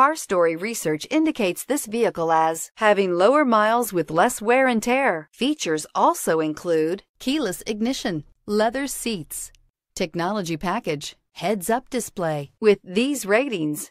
Car Story research indicates this vehicle as having lower miles with less wear and tear. Features also include keyless ignition, leather seats, technology package, heads up display. With these ratings,